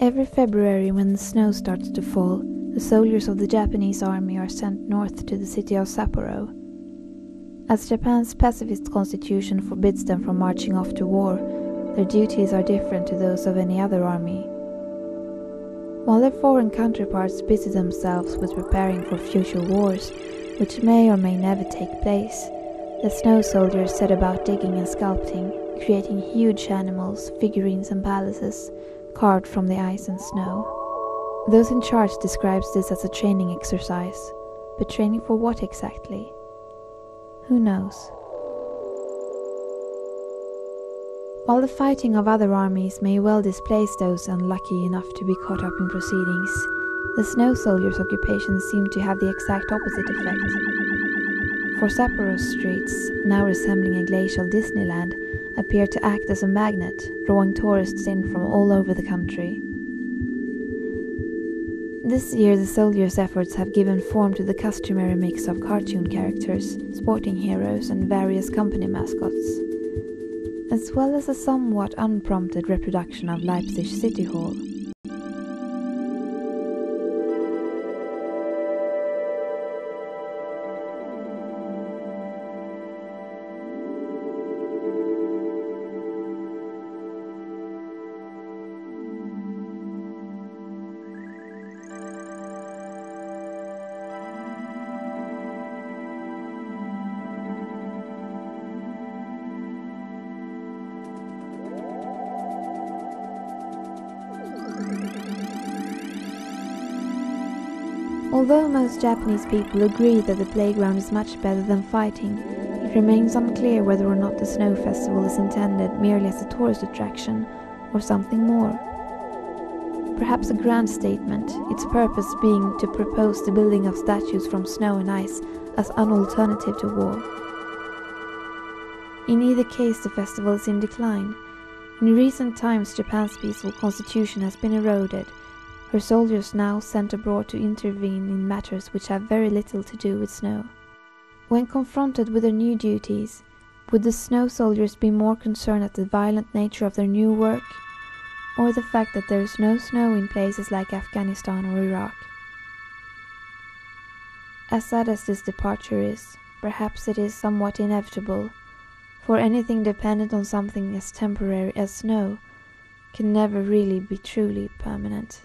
Every February, when the snow starts to fall, the soldiers of the Japanese army are sent north to the city of Sapporo. As Japan's pacifist constitution forbids them from marching off to war, their duties are different to those of any other army. While their foreign counterparts busy themselves with preparing for future wars, which may or may never take place, the snow soldiers set about digging and sculpting, creating huge animals, figurines, and palaces carved from the ice and snow. Those in charge describes this as a training exercise, but training for what exactly? Who knows? While the fighting of other armies may well displace those unlucky enough to be caught up in proceedings, the snow soldiers' occupation seemed to have the exact opposite effect. For Sapporo's streets, now resembling a glacial Disneyland, appear to act as a magnet, drawing tourists in from all over the country. This year, the soldiers' efforts have given form to the customary mix of cartoon characters, sporting heroes, and various company mascots, as well as a somewhat unprompted reproduction of Leipzig City Hall. Although most Japanese people agree that the playground is much better than fighting, it remains unclear whether or not the snow festival is intended merely as a tourist attraction or something more. Perhaps a grand statement, its purpose being to propose the building of statues from snow and ice as an alternative to war. In either case, the festival is in decline. In recent times, Japan's peaceful constitution has been eroded her soldiers now sent abroad to intervene in matters which have very little to do with snow. When confronted with their new duties, would the snow soldiers be more concerned at the violent nature of their new work, or the fact that there is no snow in places like Afghanistan or Iraq? As sad as this departure is, perhaps it is somewhat inevitable, for anything dependent on something as temporary as snow can never really be truly permanent.